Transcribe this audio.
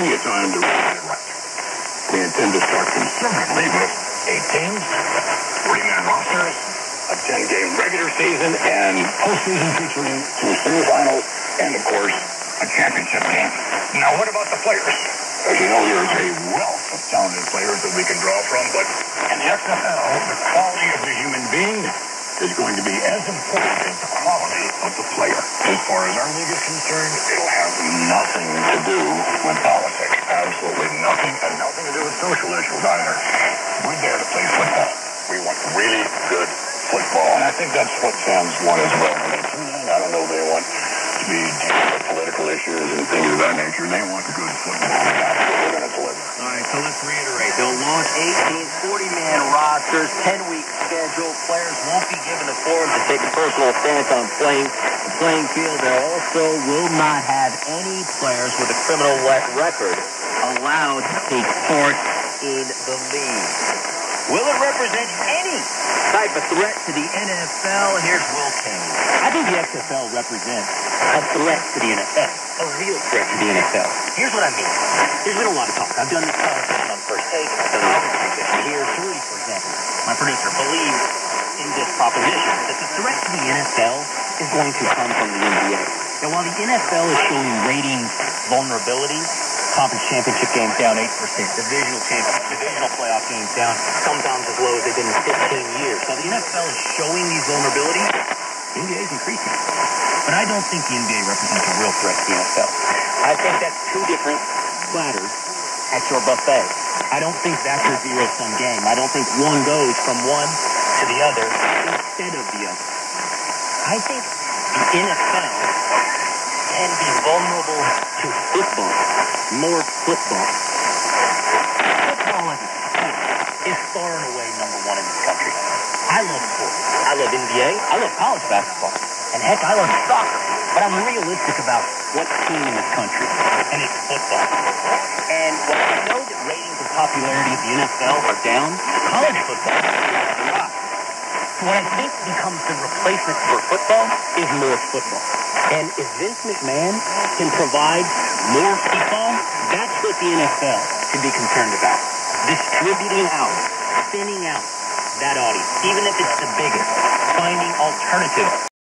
plenty of time to. We intend to start conservatively with eight teams, 40-man rosters, a 10-game regular season, and postseason featuring two semifinals, and, of course, a championship game. Now, what about the players? As you know, there's a wealth of talented players that we can draw from, but in the XFL, the quality of the human being is going to be as important as the quality of the player. As far as our league is concerned, it'll have nothing to do with politics. Absolutely nothing, and nothing to do with social issues either. We're there to play football. We want really good football, and I think that's what fans want as well. I don't know they want to be dealing with political issues and things of that nature. They want good football. All right, so let's reiterate. They'll launch 18 40-man rosters, 10-week schedule. Players won't be given the forum to take a personal stance on playing the playing field. There also will not have any players with a criminal record allowed to take part in the league. Will it represent any type of threat to the NFL? Here's Will Cain. I think the XFL represents a threat to the NFL, a real threat to the NFL. Here's what I mean. There's been a lot of talk. I've done this conversation on First Take. I've done this here, three, for example. My producer believes in this proposition that the threat to the NFL is going to come from the NBA. Now, while the NFL is showing ratings vulnerability, conference championship games down 8%, divisional championship, divisional playoff games down, sometimes as low as they've been in 15 years. So the NFL is showing these vulnerabilities. The NBA is increasing. But I don't think the NBA represents a real threat to the NFL. I think that's two different platters at your buffet. I don't think that's a zero-sum game. I don't think one goes from one to the other instead of the other. I think the NFL can be vulnerable to football, more football. Football as is far and away number one in this country. I love sports. I love NBA. I love college basketball. And heck, I love soccer. But I'm realistic about what's king in this country, and it's football. And while I know that ratings and popularity of the NFL are down, college football what I think becomes the replacement for football is more football. And if Vince McMahon can provide more football, that's what the NFL should be concerned about. Distributing out, spinning out that audience, even if it's the biggest, finding alternatives